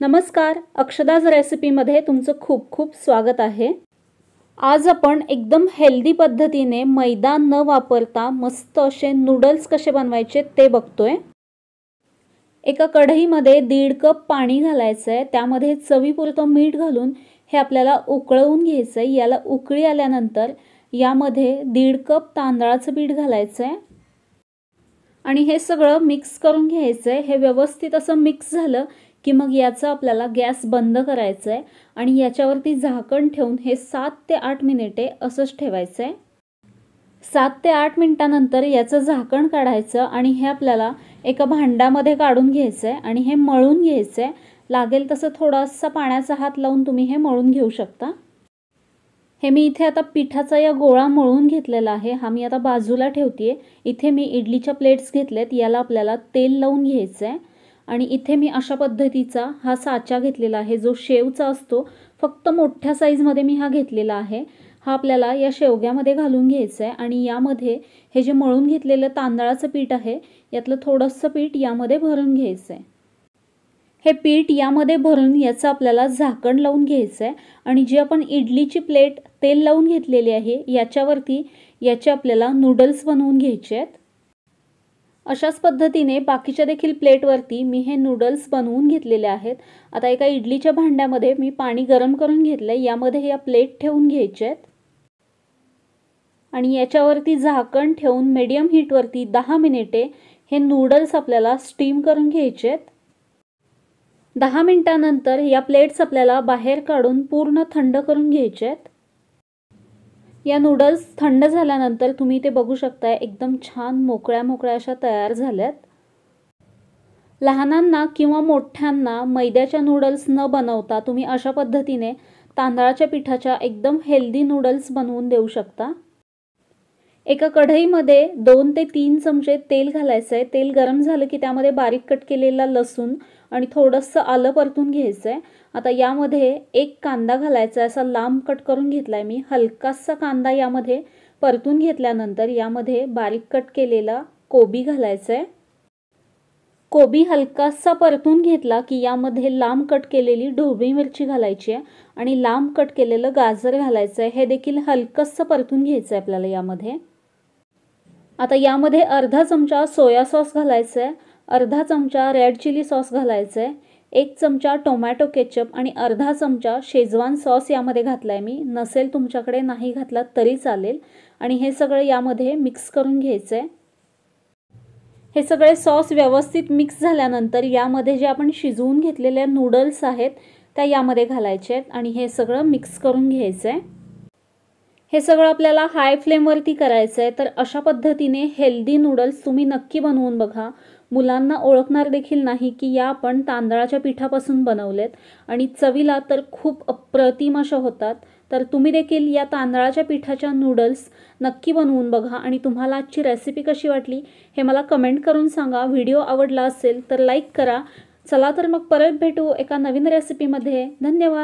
नमस्कार अक्षदाज रेसिपीमध्ये तुमचं खूप खूप स्वागत आहे. आज आपण एकदम हेल्दी पद्धतीने मैदा न वापरता मस्त असे नूडल्स कसे बनवायचे ते बघतोय. एका कढईमध्ये दीड कप पाणी घालायचं आहे त्यामध्ये चवीपुरतं मीठ घालून हे आपल्याला उकळवून घ्यायचं आहे याला उकळी आल्यानंतर यामध्ये दीड कप तांदळाचं पीठ घालायचं आहे आणि हे सगळं मिक्स करून घ्यायचं आहे हे व्यवस्थित असं मिक्स झालं की मग याचं आपल्याला गॅस बंद करायचं आहे आणि याच्यावरती झाकण ठेवून हे सात ते आठ मिनिटे असंच ठेवायचं आहे सात ते आठ मिनिटानंतर याचं झाकण काढायचं आणि हे आपल्याला एका भांड्यामध्ये काढून घ्यायचं आहे आणि हे मळून घ्यायचं आहे लागेल तसं थोडासा पाण्याचा हात लावून तुम्ही हे मळून घेऊ शकता. हे मी इथे आता पिठाचा या गोळा मळून घेतलेला आहे. हा मी आता बाजूला ठेवते इथे मी इडलीच्या प्लेट्स घेतल्यात याला आपल्याला तेल लावून घ्यायचं आहे आणि इथे मी अशा पद्धतीचा हा साचा घेतलेला आहे जो शेवचा असतो फक्त मोठ्या साईजमध्ये मी हा घेतलेला आहे. हा आपल्याला या शेवग्यामध्ये घालून घ्यायचं आहे आणि यामध्ये हे जे मळून घेतलेलं तांदळाचं पीठ आहे यातलं थोडंसं पीठ यामध्ये भरून घ्यायचं आहे हे पीठ यामध्ये भरून याचं आपल्याला झाकण लावून घ्यायचं आहे आणि जी आपण इडलीची प्लेट तेल लावून घेतलेली आहे याच्यावरती याचे आपल्याला नूडल्स बनवून घ्यायचे आहेत. अशाच पद्धतीने बाकीच्या देखील प्लेटवरती मी हे नूडल्स बनवून घेतलेले आहेत. आता एका इडलीच्या भांड्यामध्ये मी पाणी गरम करून घेतलं आहे यामध्ये या प्लेट ठेवून घ्यायचे आहेत. आणि याच्यावरती झाकण ठेवून मीडियम हीटवरती दहा मिनिटे हे नूडल्स आपल्याला स्टीम करून घ्यायचे आहेत. दहा मिनिटानंतर या प्लेट्स आपल्याला बाहेर काढून पूर्ण थंड करून घ्यायचे आहेत. या नूडल्स थंड झाल्यानंतर तुम्ही ते बघू शकता एकदम छान मोकळ्या मोकळ्या अशा तयार झाल्यात. लहानांना किंवा मोठ्यांना मैद्याच्या नूडल्स न बनवता तुम्ही अशा पद्धतीने तांदळाच्या पिठाच्या एकदम हेल्दी नूडल्स बनवून देऊ शकता. एका कढईमध्ये दोन ते तीन चमचे तेल घालायचं आहे तेल गरम झालं की त्यामध्ये बारीक कट केलेला लसूण आणि थोडंसं आलं परतून घ्यायचं आहे आता यामध्ये एक कांदा घालायचा आहे असा लांब कट करून घेतला आहे मी. हलकासा कांदा यामध्ये परतून घेतल्यानंतर यामध्ये बारीक कट केलेला कोबी घालायचा आहे कोबी हलकासा परतून घेतला की यामध्ये लांब कट केलेली ढोबळी मिरची घालायची आहे आणि लांब कट केलेलं गाजर घालायचं आहे हे देखील हलकंसं परतून घ्यायचं आहे आपल्याला यामध्ये. आता यामध्ये अर्धा चमचा सोया सॉस घालायचा आहे अर्धा चमचा रेड चिली सॉस घालायचा आहे एक चमचा टोमॅटो केचप आणि अर्धा चमचा शेजवान सॉस यामध्ये घातला आहे मी. नसेल तुमच्याकडे नाही घातला तरी चालेल. आणि हे सगळं यामध्ये मिक्स करून घ्यायचं आहे हे सगळे सॉस व्यवस्थित मिक्स झाल्यानंतर यामध्ये जे आपण शिजवून घेतलेले नूडल्स आहेत त्या यामध्ये घालायचे आहेत आणि हे सगळं मिक्स करून घ्यायचं आहे हे सगळं आपल्याला हाय फ्लेमवरती करायचं आहे तर अशा पद्धतीने हेल्दी नूडल्स तुम्ही नक्की बनवून बघा. मुलांना ओळखणार देखील नाही की या आपण तांदळाच्या पिठापासून बनवलेत आणि चवीला तर खूप अप्रतिम अशा होतात. तर तुम्ही देखील या तांदळाच्या पिठाच्या नूडल्स नक्की बनवून बघा आणि तुम्हाला आजची रेसिपी कशी वाटली हे मला कमेंट करून सांगा. व्हिडिओ आवडला असेल तर लाईक करा. चला तर मग परत भेटू एका नवीन रेसिपीमध्ये धन्यवाद!